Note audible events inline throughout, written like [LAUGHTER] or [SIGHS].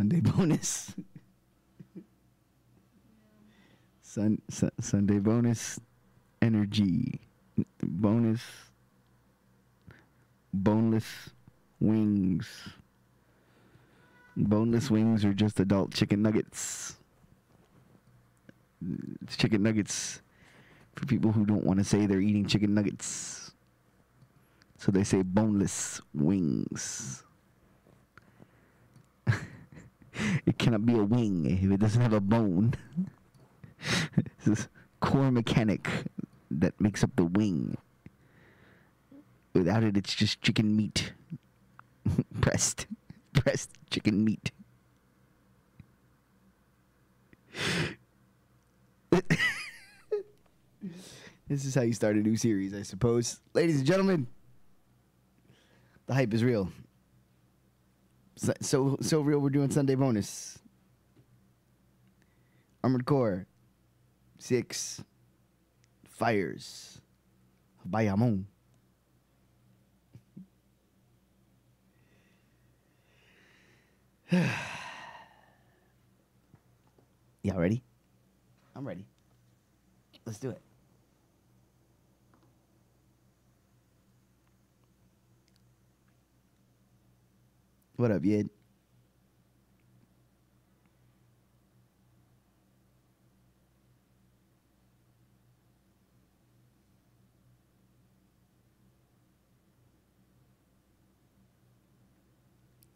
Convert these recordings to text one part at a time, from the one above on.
Sunday [LAUGHS] bonus. Sun, su- Sunday bonus energy. Bonus boneless wings. Boneless wings are just adult chicken nuggets. It's chicken nuggets for people who don't want to say they're eating chicken nuggets. So they say boneless wings. It cannot be a wing if it doesn't have a bone. [LAUGHS] this core mechanic that makes up the wing. Without it, it's just chicken meat. [LAUGHS] pressed. Pressed chicken meat. [LAUGHS] this is how you start a new series, I suppose. Ladies and gentlemen, the hype is real. So, so, real, we're doing Sunday bonus. Armored Core. Six. Fires. Bayamon. [SIGHS] Y'all ready? I'm ready. Let's do it. What up, Yid?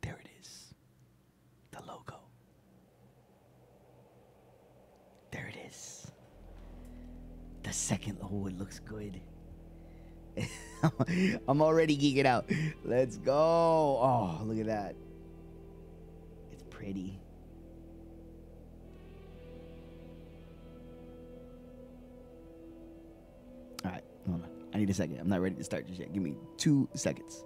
There it is. The logo. There it is. The second. Oh, it looks good. [LAUGHS] [LAUGHS] I'm already geeking out. Let's go. Oh, look at that. It's pretty. All right, hold on. I need a second. I'm not ready to start just yet. Give me two seconds.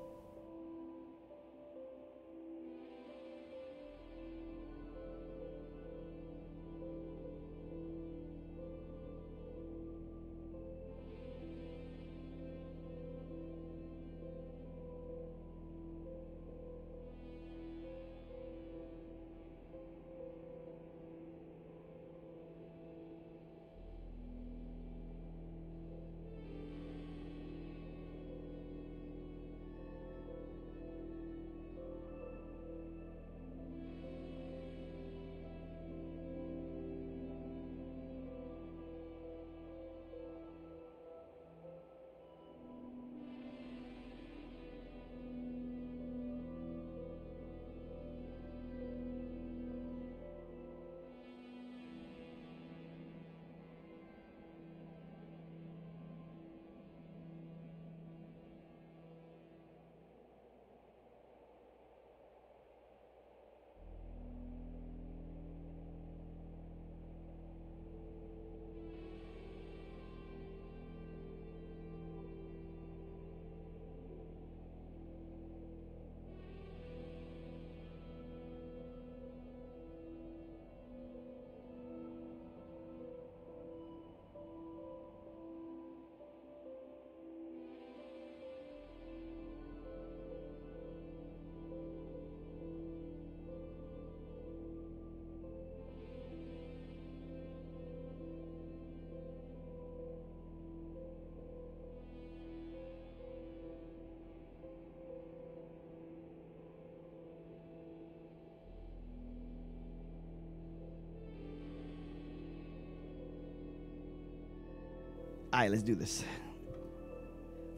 All right, let's do this.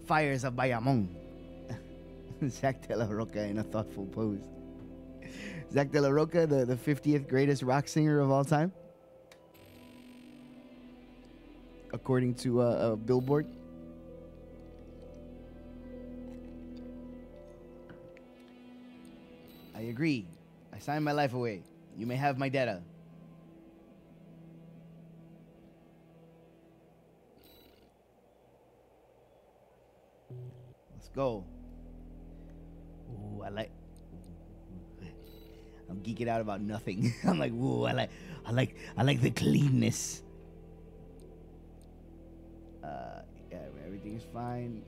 Fires of Bayamon. [LAUGHS] Zack de la Rocha in a thoughtful pose. Zack de la Rocha, the, the 50th greatest rock singer of all time. According to uh, uh, Billboard. I agree. I signed my life away. You may have my data. Go. Ooh, I like. I'm geeking out about nothing. [LAUGHS] I'm like, ooh, I like, I like, I like the cleanness. Uh, yeah, everything's fine.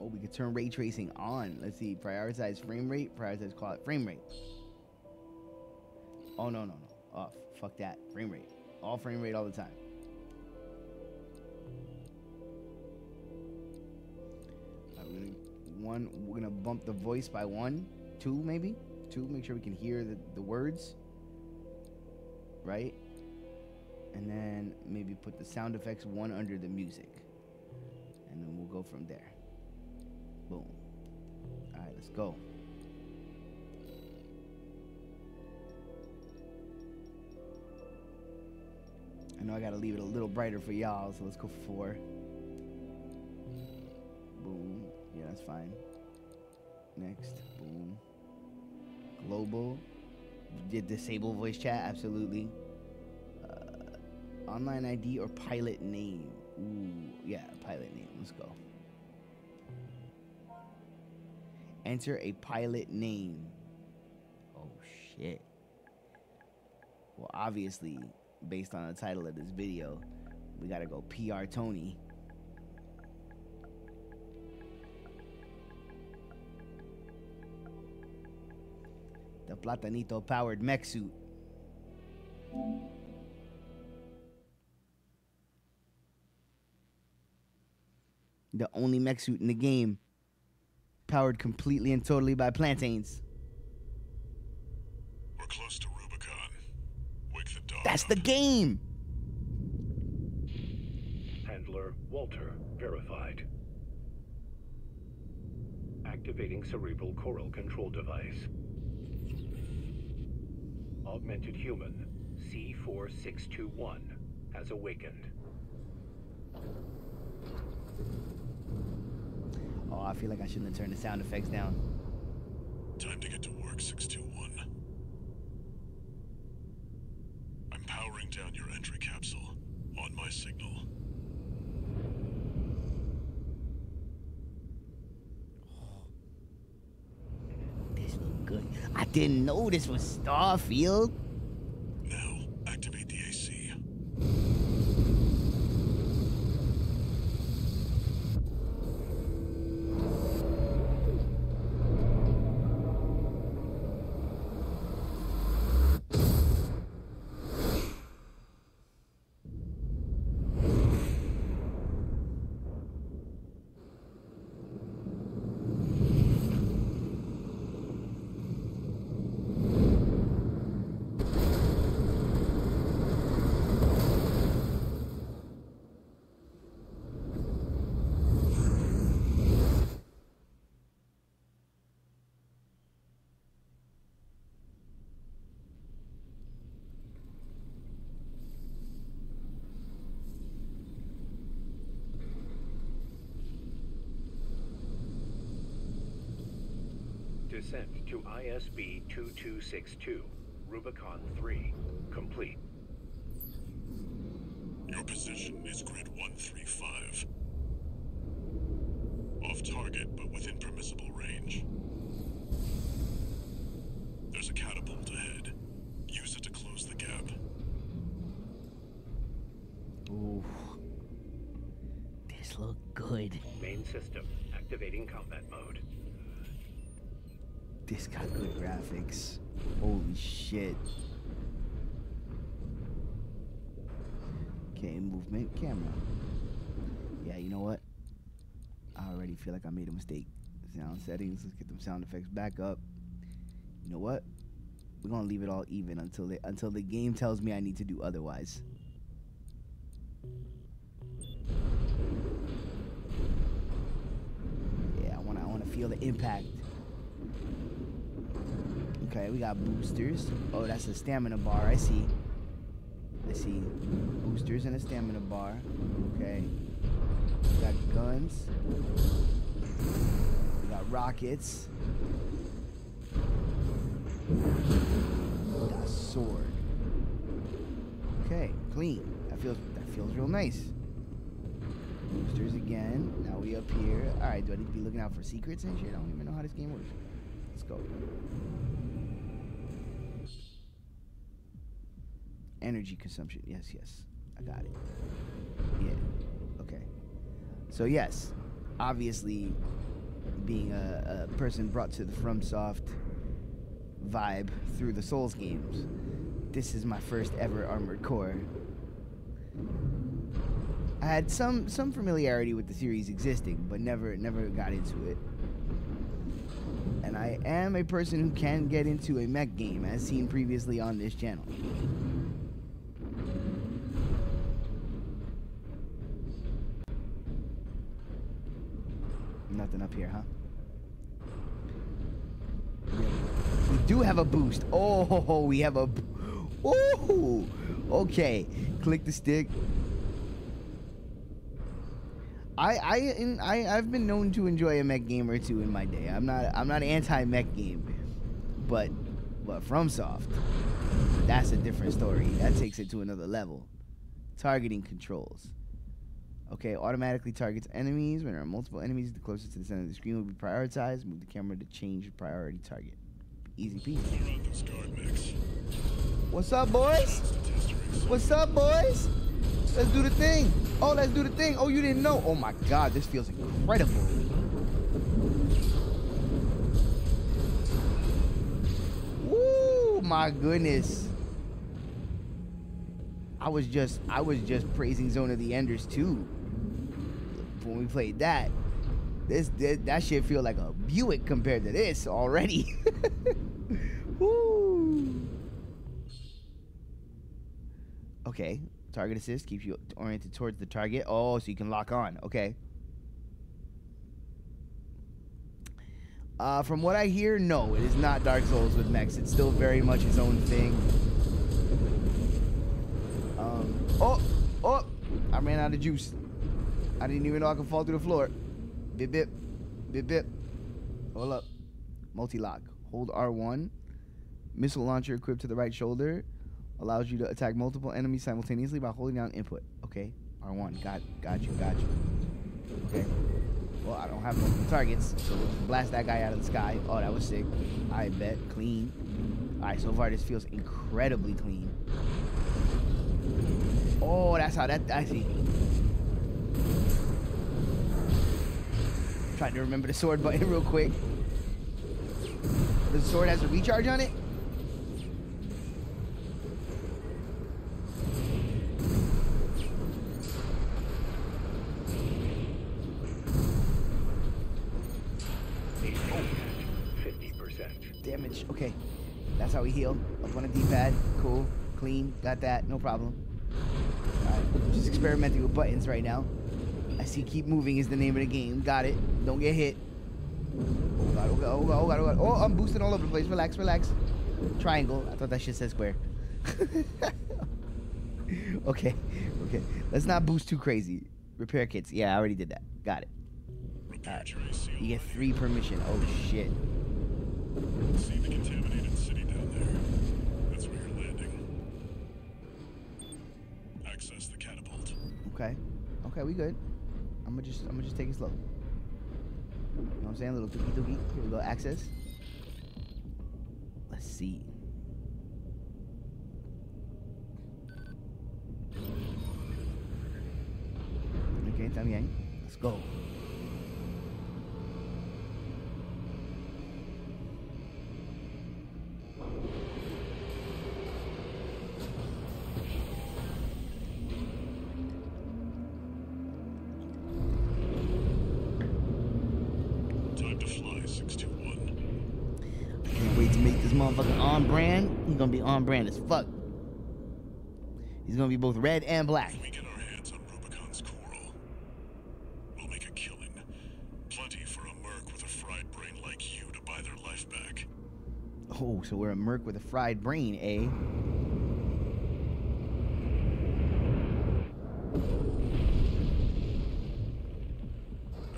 Oh, we could turn ray tracing on. Let's see. Prioritize frame rate. Prioritize quality. Frame rate. Oh, no, no, no. Off. Fuck that. Frame rate. All frame rate all the time. One, we're gonna bump the voice by one, two maybe, two. Make sure we can hear the, the words, right? And then maybe put the sound effects one under the music, and then we'll go from there. Boom. All right, let's go. I know I gotta leave it a little brighter for y'all, so let's go four. That's fine. Next. Boom. Global. Did disable voice chat? Absolutely. Uh, online ID or pilot name? Ooh, yeah, pilot name. Let's go. Enter a pilot name. Oh, shit. Well, obviously, based on the title of this video, we gotta go PR Tony. Platanito powered mech suit. The only mech suit in the game powered completely and totally by plantains. We're close to Rubicon. Wake the dog. That's the game. Handler Walter verified. Activating cerebral coral control device. Augmented human C4621 has awakened. Oh, I feel like I shouldn't have turned the sound effects down. Time to get to work, 621. I'm powering down your entry capsule. On my signal. This look good. I didn't know this was Starfield. ISB-2262, Rubicon 3, complete. Your position is grid 135. Off target, but within permissible range. There's a catapult ahead. Use it to close the gap. Ooh. This look good. Main system, activating combat mode. This got good graphics. Holy shit. Okay, movement camera. Yeah, you know what? I already feel like I made a mistake. Sound settings, let's get them sound effects back up. You know what? We're gonna leave it all even until the until the game tells me I need to do otherwise. Yeah, I wanna I wanna feel the impact. Okay, we got boosters. Oh, that's a stamina bar. I see. I see. Boosters and a stamina bar. Okay. We got guns. We got rockets. Got a sword. Okay, clean. That feels that feels real nice. Boosters again. Now we up here. Alright, do I need to be looking out for secrets and shit? I don't even know how this game works. Let's go. Energy consumption. Yes, yes. I got it. Yeah. Okay. So yes, obviously being a, a person brought to the FromSoft vibe through the Souls games. This is my first ever Armored Core. I had some some familiarity with the series existing, but never never got into it. And I am a person who can get into a mech game, as seen previously on this channel. Do have a boost. Oh, we have a. Oh, okay. Click the stick. I I I I've been known to enjoy a mech game or two in my day. I'm not I'm not anti mech game, but but FromSoft, that's a different story. That takes it to another level. Targeting controls. Okay, automatically targets enemies. When there are multiple enemies, the closest to the center of the screen will be prioritized. Move the camera to change priority target. Easy peasy. What's up, boys? What's up, boys? Let's do the thing. Oh, let's do the thing. Oh, you didn't know. Oh my God, this feels incredible. Woo, my goodness. I was just, I was just praising Zone of the Enders too. When we played that, this, that, that shit feel like a Buick compared to this already. [LAUGHS] Woo. Okay. Target assist keeps you oriented towards the target. Oh, so you can lock on. Okay. Uh, from what I hear, no, it is not Dark Souls with mechs. It's still very much its own thing. Um, oh, oh, I ran out of juice. I didn't even know I could fall through the floor. Bip, bip, bip, bip. Hold up. Multi-lock. Hold R1. Missile launcher equipped to the right shoulder. Allows you to attack multiple enemies simultaneously by holding down input. Okay. R1. Got, got you, got you. Okay. Well, I don't have multiple targets, so blast that guy out of the sky. Oh, that was sick. I bet. Clean. Alright, so far this feels incredibly clean. Oh, that's how that, I see. Trying to remember the sword button real quick. The sword has a recharge on it? Damage. Okay. That's how we heal. Up on the D-pad. Cool. Clean. Got that. No problem. Alright. Just experimenting with buttons right now. I see keep moving is the name of the game. Got it. Don't get hit. Oh god, oh god, oh god, oh god, oh god. Oh, I'm boosting all over the place. Relax, relax. Triangle. I thought that shit said square. [LAUGHS] okay. Okay. Let's not boost too crazy. Repair kits. Yeah, I already did that. Got it. AC You get three permission. Oh shit. See the contaminated city down there. That's where you're landing. Access the catapult. Okay. Okay, we good. I'm gonna just I'm gonna just take it slow. You know what I'm saying? A little dookie dookie. Here we go. Access. Let's see. Okay, también. Eh? Let's go. On brand. He's gonna be on brand as fuck. He's gonna be both red and black. If we get our hands on Rubicon's coral, we'll make a killing. Plenty for a merc with a fried brain like you to buy their life back. Oh, so we're a merc with a fried brain, eh?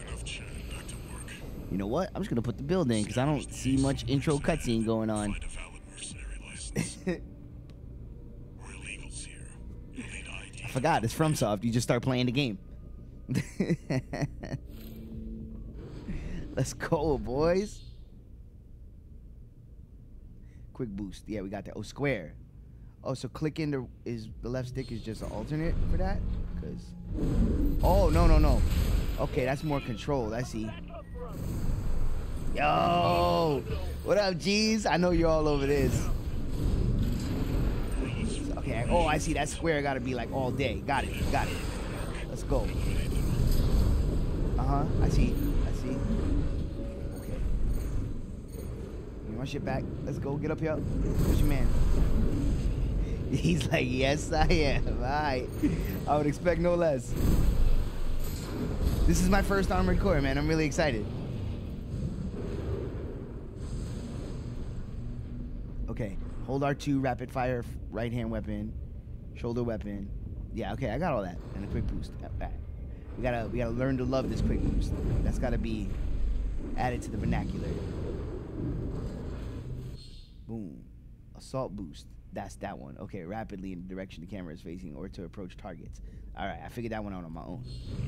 Enough chat, back to work. You know what? I'm just gonna put the build in because I don't see much intro cutscene going on. Forgot it's FromSoft. You just start playing the game. [LAUGHS] Let's go, boys. Quick boost. Yeah, we got that. Oh, square. Oh, so clicking the is the left stick is just an alternate for that? Cause oh no no no. Okay, that's more controlled. I see. Yo, what up, G's? I know you're all over this. Okay. Oh, I see. That square got to be like all day. Got it. Got it. Let's go. Uh huh. I see. I see. Okay. You want shit back? Let's go. Get up here. What's your man? [LAUGHS] He's like, yes, I am. All right. I would expect no less. This is my first Armored Core, man. I'm really excited. Okay. Hold R2, rapid fire, right hand weapon, shoulder weapon. Yeah, okay, I got all that. And a quick boost. Right. We gotta we gotta learn to love this quick boost. That's gotta be added to the vernacular. Boom. Assault boost. That's that one. Okay, rapidly in the direction the camera is facing or to approach targets. Alright, I figured that one out on my own.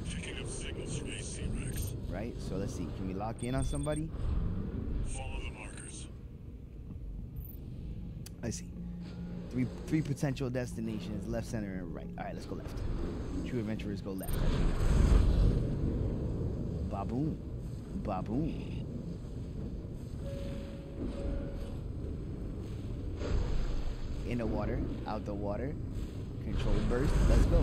Signals from AC Rex. Right? So let's see. Can we lock in on somebody? Follow the markers. I see. Three three potential destinations, left, center, and right. Alright, let's go left. True adventurers go left. Baboom. Baboom. In the water, out the water. Control burst. Let's go.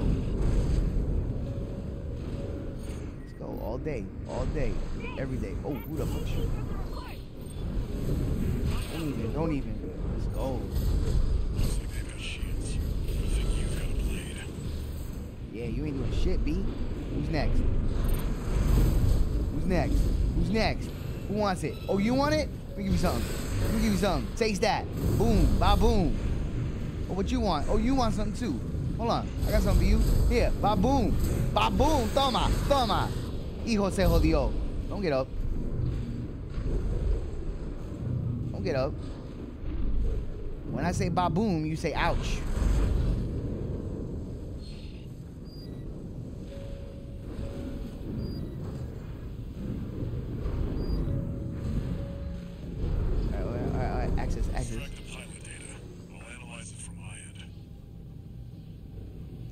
Let's go all day, all day, every day. Oh, who the fuck? Don't even, don't even. Let's go. Looks like they've got think you've got a blade. Yeah, you ain't doing shit, B. Who's next? Who's next? Who's next? Who wants it? Oh, you want it? Let me give you something. Let me give you something. Taste that. Boom. Ba boom. Oh, what you want? Oh, you want something too. Hold on. I got something for you. Here. Ba boom. Ba boom. Toma. Toma. Hijo se jodió. Don't get up. Don't get up. When I say ba boom, you say ouch.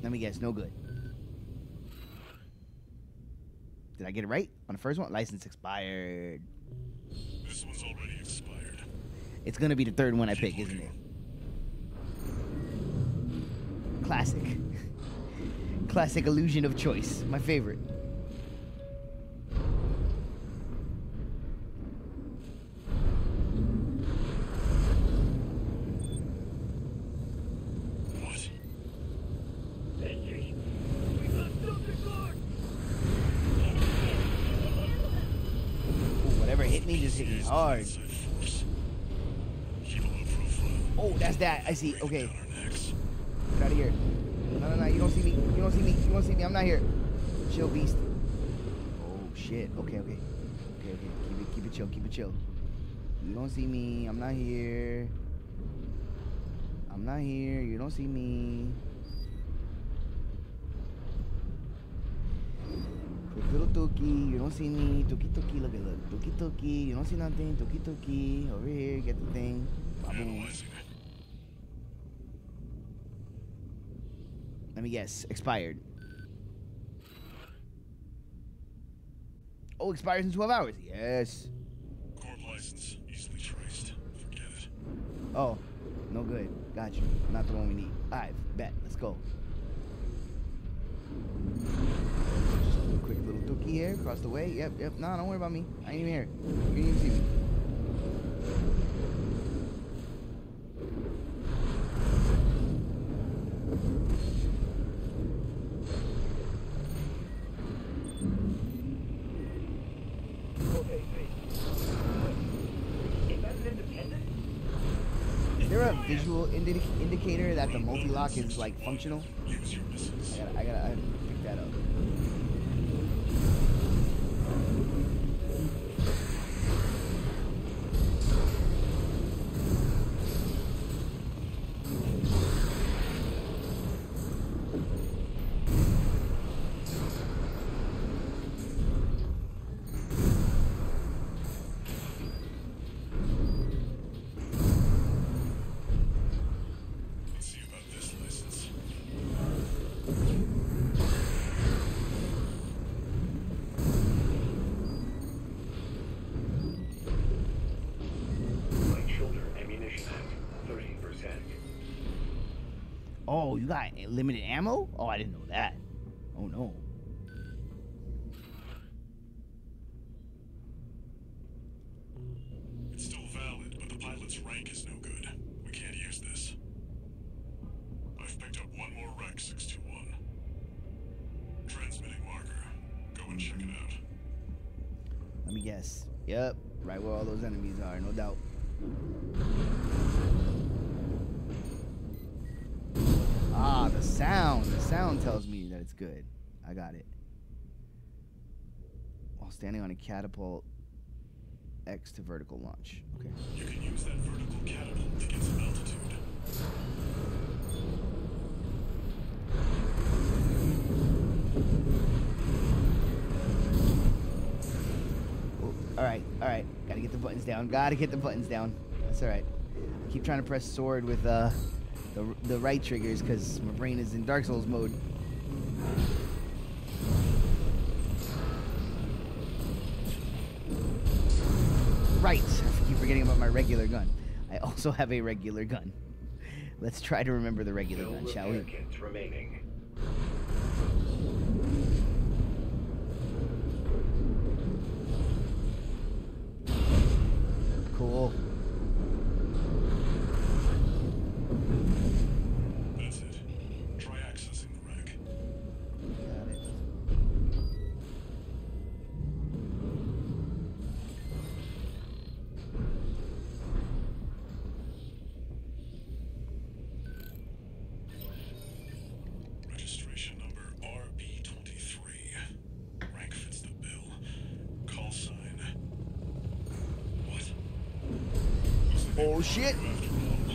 Let me guess, no good. Did I get it right on the first one? License expired. This one's already expired. It's gonna be the third one I pick, isn't it? Classic. Classic illusion of choice. My favorite. What? Ooh, whatever hit me just hit me hard. Oh, that's that. I see. Okay. Got our necks. Get out of here. No, no, no. You don't see me. You don't see me. You don't see me. I'm not here. Chill, beast. Oh, shit. Okay, okay. Okay, okay. Keep it, keep it chill. Keep it chill. You don't see me. I'm not here. I'm not here. You don't see me. Quick little Tuki. You don't see me. Tuki Tuki. Look at look. Tuki Tuki. You don't see nothing. Tuki Tuki. Over here. Get the thing. Baboom. Analyzing it. Let me guess. Expired. Oh, expires in 12 hours. Yes. Corp license easily traced. Forget it. Oh, no good. Got you. Not the one we need. All right, bet. Let's go. Just a quick little dookie here across the way. Yep, yep. No, don't worry about me. I ain't even here. You didn't even see me. Is there a visual indi- indicator that the multi-lock is like functional? I gotta, I gotta, I you got limited ammo? Oh, I didn't know that. Oh no. It's still valid, but the pilot's rank is no good. We can't use this. I've picked up one more Rec 621. Transmitting marker. Go and check it out. Let me guess. Yep, right where all those enemies are, no doubt. The sound. The sound tells me that it's good. I got it. While standing on a catapult, X to vertical launch. Okay. You can use that vertical catapult to get some altitude. All right, all right. Gotta get the buttons down. Gotta get the buttons down. That's all right. I keep trying to press sword with uh, the the right triggers because my brain is in Dark Souls mode. Right. I keep forgetting about my regular gun. I also have a regular gun. Let's try to remember the regular No gun, shall we? remaining. Cool. Oh shit!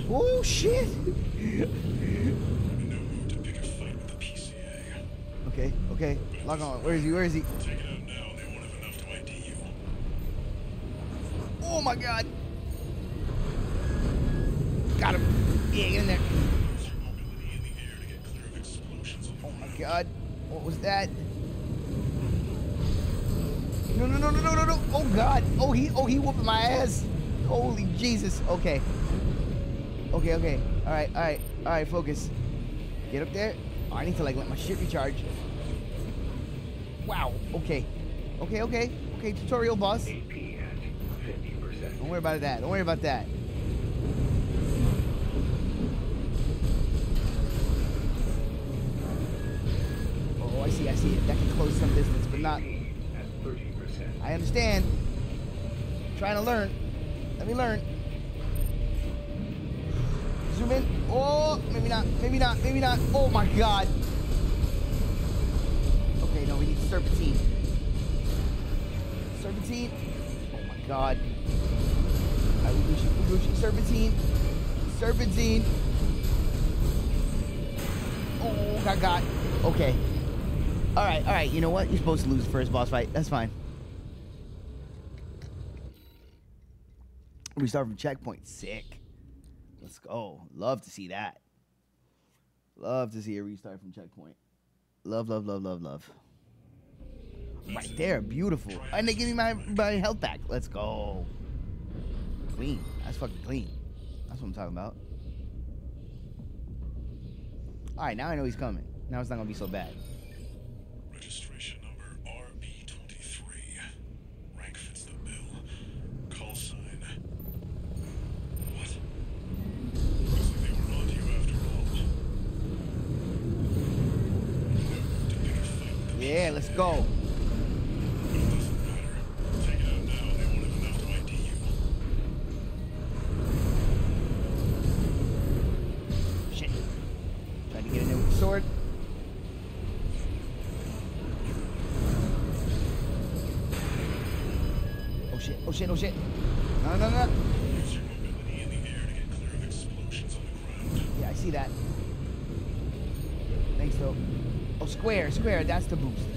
Oh shit! I'm in no mood to pick a fight with the PCA. Okay, okay. Log on. Where is he? Where is he? Take it out now, and they won't have enough to ID you. Oh my god! Got him. Yeah, get in there. Use your mobility in the air to get clear of explosions on the Oh my god. What was that? No, no, no, no, no, no, no. Oh god. Oh, he, oh, he whooping my ass. Holy Jesus. Okay. Okay, okay. All right, all right, all right. Focus. Get up there. Oh, I need to like let my shit recharge. Wow. Okay. Okay, okay. Okay, tutorial boss. AP at 50%. Don't worry about that. Don't worry about that. Oh, I see, I see. That can close some distance, but not. AP at 30%. I understand. trying to learn. Me learn. Zoom in. Oh, maybe not. Maybe not. Maybe not. Oh my god. Okay, no, we need serpentine. Serpentine. Oh my god. Alright, we Gucci. Serpentine. Serpentine. Oh, got got. Okay. All right, all right. You know what? You're supposed to lose the first boss fight. That's fine. We start from checkpoint. Sick. Let's go. Love to see that. Love to see a restart from checkpoint. Love, love, love, love, love. Right there, beautiful. And they give me my, my health back. Let's go. Clean. That's fucking clean. That's what I'm talking about. All right, now I know he's coming. Now it's not gonna be so bad. You. Shit. To get in with the sword. Oh shit, oh shit, oh shit. No, no, no. Yeah, I see that. Thanks, though. Oh, square, square, that's the boost.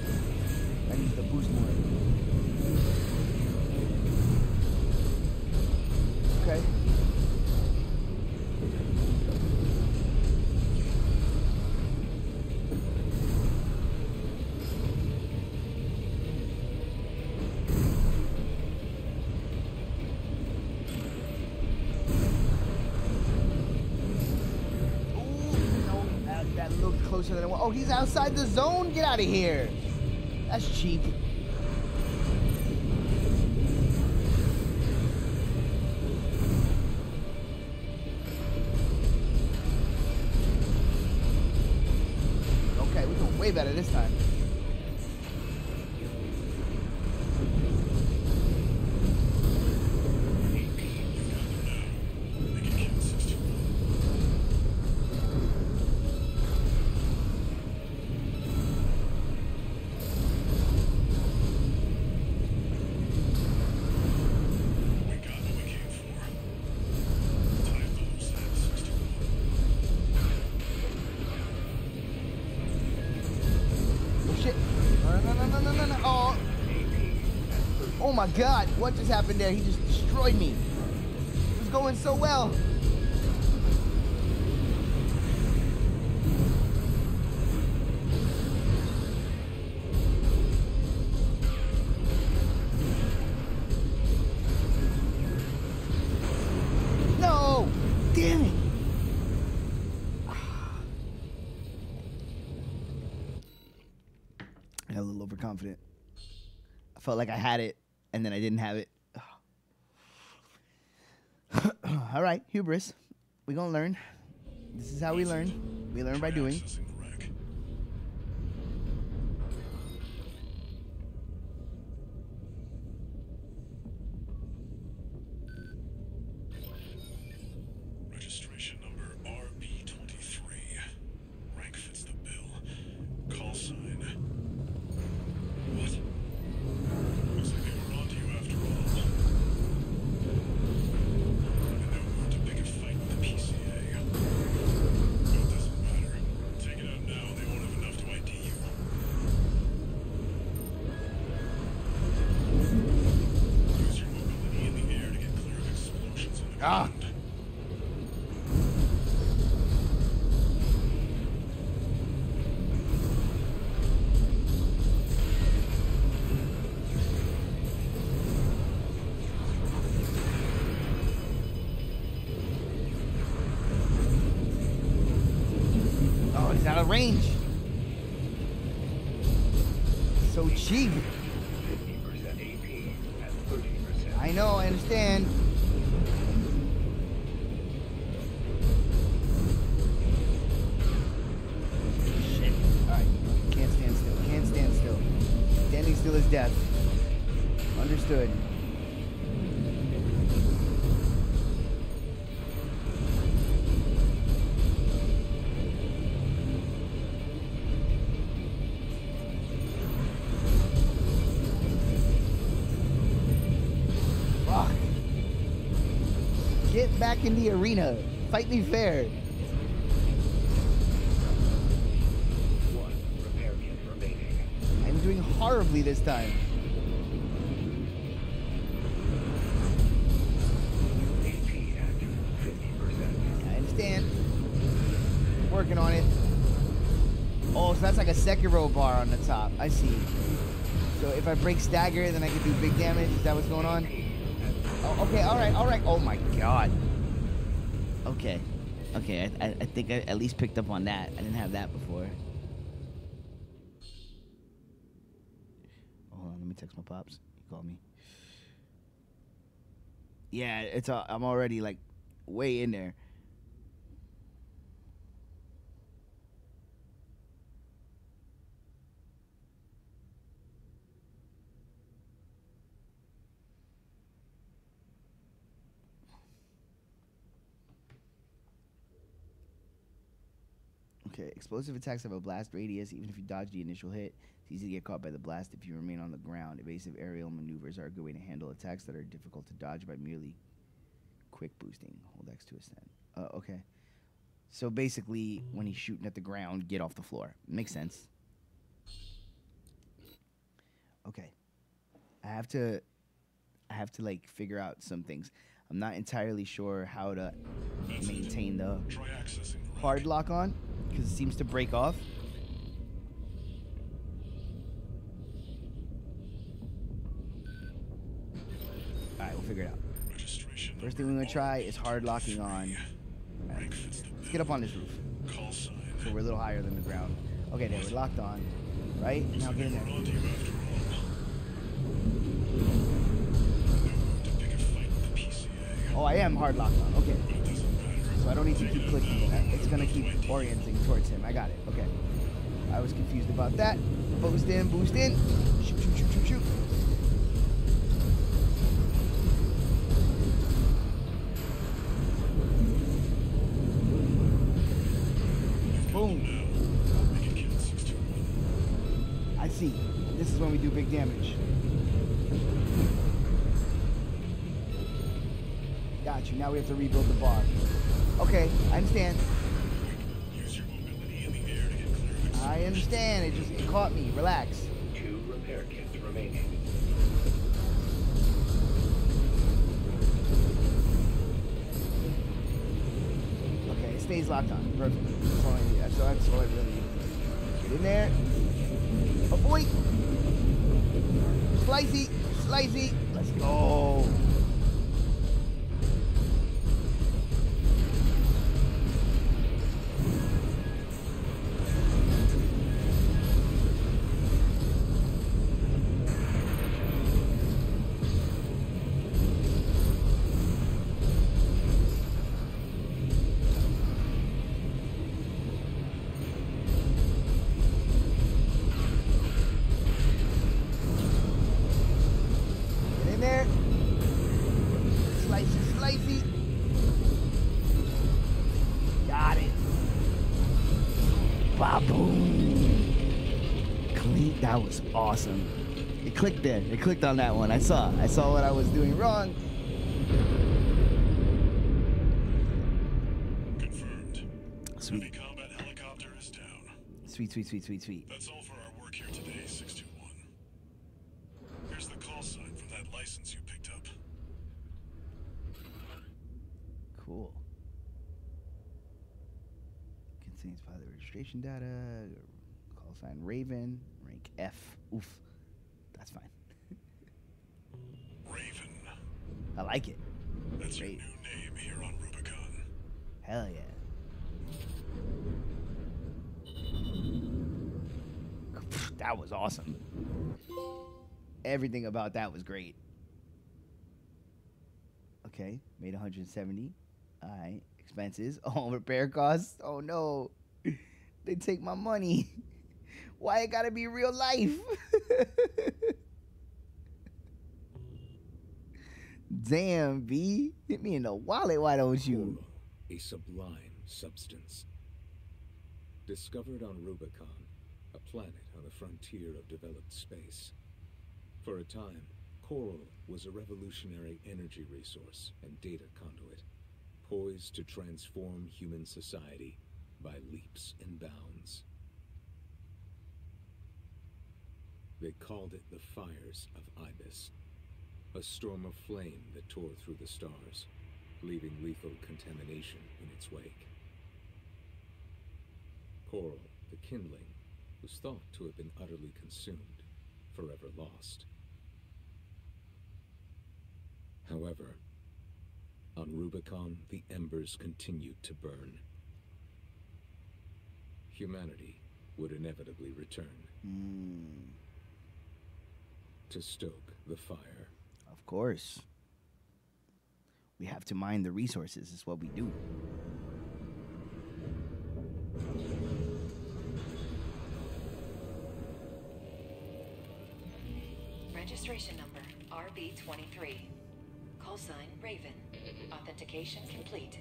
Closer than I want. Oh, he's outside the zone. Get out of here. That's cheap. Okay, we're doing way better this time. Just happened there? He just destroyed me. It was going so well. No! Damn it! [SIGHS] I got a little overconfident. I felt like I had it, and then I didn't have it. All right, hubris. We're gonna learn. This is how we learn. We learn by doing. Range. Back in the arena. Fight me fair. I'm doing horribly this time. AP at 50%. I understand. Working on it. Oh, so that's like a Sekiro bar on the top. I see. So if I break stagger, then I can do big damage. Is that what's going on? Oh, okay, all right, all right. Oh my god. Okay, okay. I, I, I think I at least picked up on that. I didn't have that before. Hold on, let me text my pops. You call me. Yeah, it's. Uh, I'm already like way in there. Okay, explosive attacks have a blast radius. Even if you dodge the initial hit, it's easy to get caught by the blast if you remain on the ground. Evasive aerial maneuvers are a good way to handle attacks that are difficult to dodge by merely quick boosting. Hold X to ascend. Uh, okay. So basically, when he's shooting at the ground, get off the floor. Makes sense. Okay. I have to I have to like figure out some things. I'm not entirely sure how to maintain the Try accessing the wreck. hard lock on because it seems to break off. All right, we'll figure it out. Registration First thing we're gonna try is hard locking on. Fits Let's get up on this roof. So we're a little higher than the ground. Okay, there, we're locked on. Right? Now get in there. onto you after all. No to pick a fight with the PCA. Oh, I am hard locked on. Okay. So I don't need to keep clicking. It's gonna keep orienting towards him. I got it. Okay. I was confused about that. Boost in, boost in. Shoot, shoot, shoot, shoot, shoot. Boom. Make it kill 621. I see. This is when we do big damage. Got you. Now we have to rebuild the bar. Okay, I understand. Use your mobility in the air to get clear. I understand. It just it caught me. Relax. Two repair kits remaining. Okay, it stays locked on. Perfect. That's all I need. That's all, that's all I really need. Get in there. Oh boy. Slicey. Slicey. Let's go. Clean. That was awesome. It clicked there. It clicked on that one. I saw. I saw what I was doing wrong. Confirmed. Sweet. Heavy combat helicopter is down. Sweet, sweet, sweet, sweet, sweet. That's all for our work here today, 621. Here's the call sign from that license you picked up. Cool. Contains pilot registration data. Call sign Raven. F. Oof. That's fine. Raven. I like it. That's your new name here on Rubicon. Hell yeah. [LAUGHS] That was awesome. Everything about that was great. Okay, made 170. All right, expenses. [LAUGHS] Oh, repair costs. Oh no, [LAUGHS] they take my money. Why it gotta be real life? [LAUGHS] Damn, B, hit me in the wallet. Why don't you? A sublime substance. Discovered on Rubicon, a planet on the frontier of developed space. For a time, coral was a revolutionary energy resource and data conduit, poised to transform human society by leaps and bounds. They called it the Fires of Ibis, a storm of flame that tore through the stars, leaving lethal contamination in its wake. Coral, the kindling, was thought to have been utterly consumed, forever lost. However, on Rubicon, the embers continued to burn. Humanity would inevitably return Hmm. To stoke the fire. Of course. We have to mine the resources, is what we do. Registration number RB23. Call sign Raven. Authentication complete.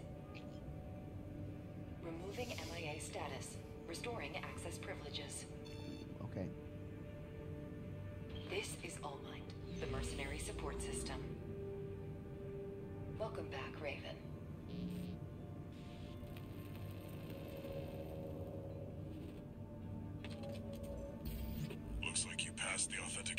Removing MIA status. Restoring access privileges. Okay. This is Allmind, the mercenary support system. Welcome back, Raven. Looks like you passed the authentication.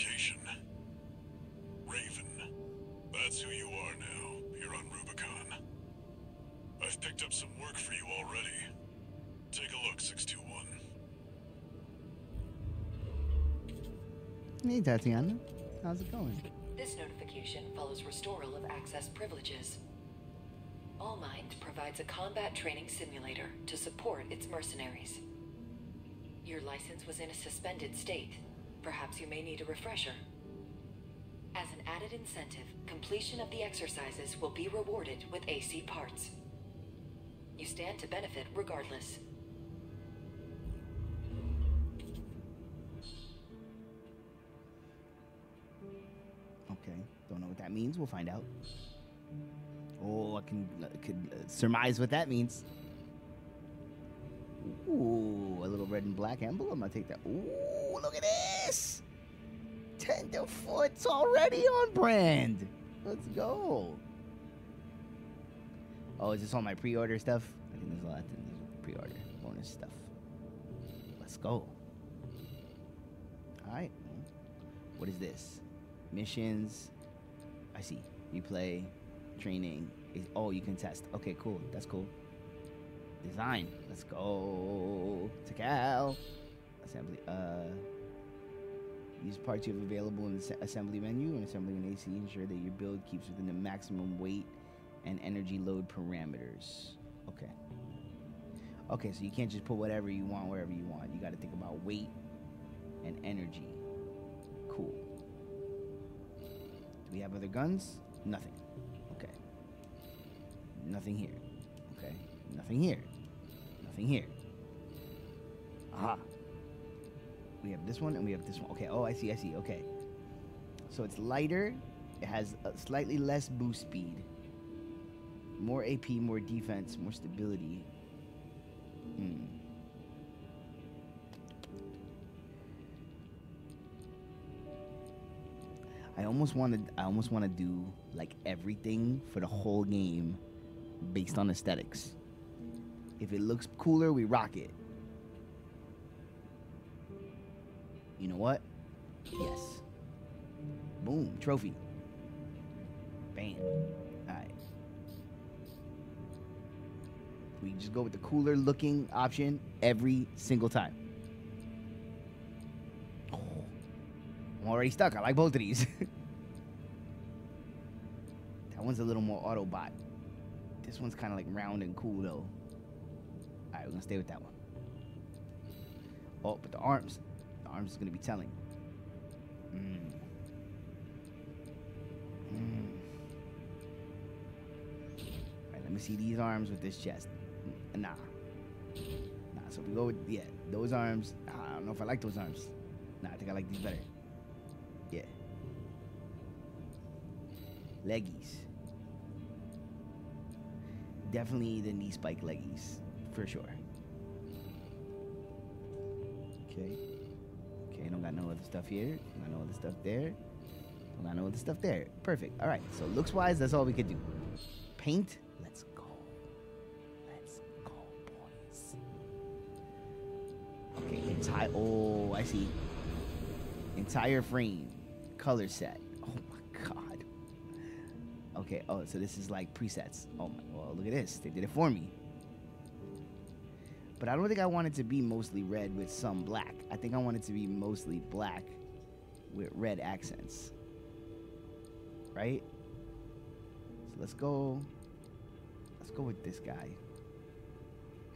Hey, Tatiana. How's it going? This notification follows restoral of access privileges. Allmind provides a combat training simulator to support its mercenaries. Your license was in a suspended state. Perhaps you may need a refresher. As an added incentive, completion of the exercises will be rewarded with AC parts. You stand to benefit regardless. Means. We'll find out. Oh, I can uh, could uh, surmise what that means. Ooh, a little red and black emblem. I'll take that. Ooh, look at this. Tenderfoot's already on brand. Let's go. Oh, is this all my pre-order stuff? I think there's a lot of pre-order bonus stuff. Let's go. All right. What is this? Missions. I see. You play. Training. Is, oh, you can test. Okay, cool. That's cool. Design. Let's go. To Cal. Assembly. Uh. Use parts you have available in the assembly menu and assembling an AC. Ensure that your build keeps within the maximum weight and energy load parameters. Okay. Okay, so you can't just put whatever you want wherever you want. You got to think about weight and energy. Cool. Do we have other guns? Nothing. Okay. Nothing here. Okay. Nothing here. Nothing here. Aha. We have this one and we have this one. Okay. Oh, I see. I see. Okay. So it's lighter. It has a slightly less boost speed. More AP, more defense, more stability. Hmm. I almost want to. I almost want to do like everything for the whole game, based on aesthetics. If it looks cooler, we rock it. You know what? Yes. Boom, trophy. Bam. Alright. We just go with the cooler looking option every single time. Oh, I'm already stuck. I like both of these. [LAUGHS] one's a little more Autobot. This one's kind of like round and cool though. Alright, we're gonna stay with that one. Oh, but the arms. The arms is gonna be telling. Mm. Mm. Alright, let me see these arms with this chest. Nah. Nah, so we go with, yeah, those arms. I don't know if I like those arms. Nah, I think I like these better. Yeah. Leggies. Definitely the knee spike leggies, for sure. Okay. Okay, don't got no other stuff here. Don't got no other stuff there. Don't got no other stuff there. Perfect. All right. So looks wise, that's all we could do. Paint. Let's go. Let's go, boys. Okay. Entire. Oh, I see. Entire frame, color set. Oh my god. Okay. Oh, so this is like presets. Oh my. Look at this. They did it for me. But I don't think I want it to be mostly red with some black. I think I want it to be mostly black with red accents. Right? So let's go. Let's go with this guy.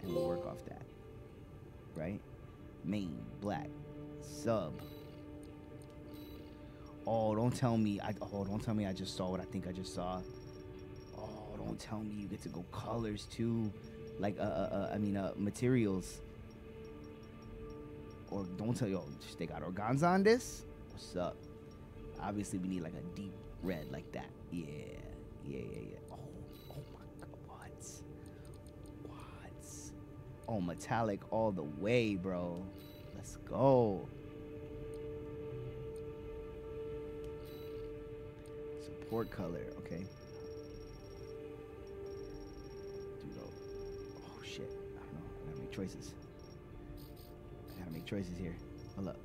And we'll work off that. Right? Main, black, sub. Oh, don't tell me. I oh, don't tell me I just saw what I think I just saw. Tell me you get to go colors too, like uh, uh, uh I mean uh materials. Or don't tell oh, they got organza on this. What's up? Obviously, we need like a deep red like that. Yeah, yeah, yeah, yeah. Oh, oh my god, what? What? Oh, metallic all the way, bro. Let's go. Support color, okay. Choices. I gotta make choices here. Hold up.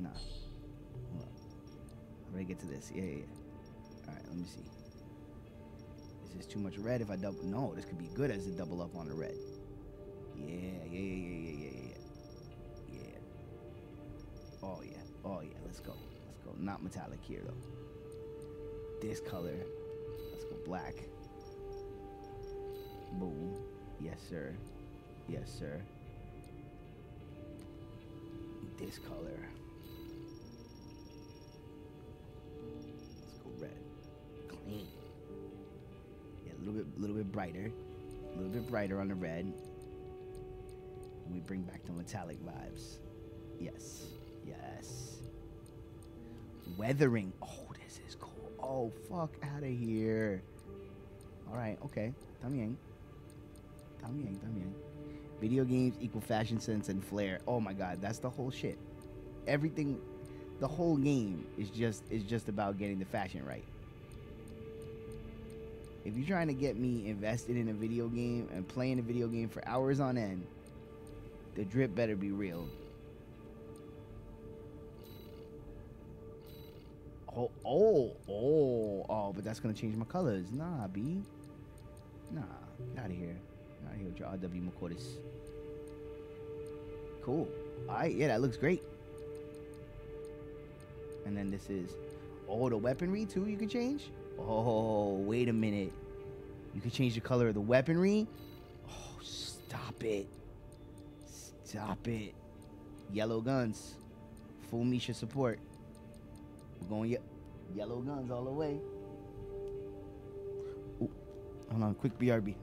Nah. Hold up. How do I get to this? Yeah, yeah, yeah. Alright, let me see. Is this too much red if I double? No, this could be good as a double up on the red. Yeah, yeah, yeah, yeah, yeah, yeah, yeah. Yeah. Oh, yeah. Oh, yeah. Let's go. Let's go. Not metallic here, though. This color. Let's go black. Boom. Yes, sir. Yes, sir. this color. Let's go red. Clean. Yeah, a little bit, a little bit brighter. A little bit brighter on the red. And we bring back the metallic vibes. Yes. Yes. Weathering. Oh, this is cool. Oh, fuck out of here. All right, okay. También. También, también. Video games equal fashion sense and flair. Oh my god, that's the whole shit. Everything the whole game is just is just about getting the fashion right. If you're trying to get me invested in a video game and playing a video game for hours on end, the drip better be real. Oh, oh, oh, oh, but that's gonna change my colors. Nah, B. Nah, get out of here. Of here with your RW McCordis. Cool. Alright, yeah, that looks great. And then this is oh the weaponry too you can change? Oh, wait a minute. You can change the color of the weaponry? Oh, stop it. Stop it. Yellow guns. Full Misha support. We're going ye- yellow guns all the way. Ooh, hold on, quick BRB.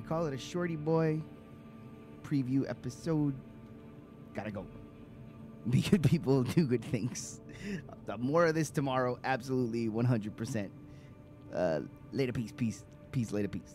Call it a shorty boy preview episode. Gotta go. [LAUGHS] Be good people, do good things. Uh, more of this tomorrow, absolutely 100%. Uh, later, peace, peace, peace, later, peace.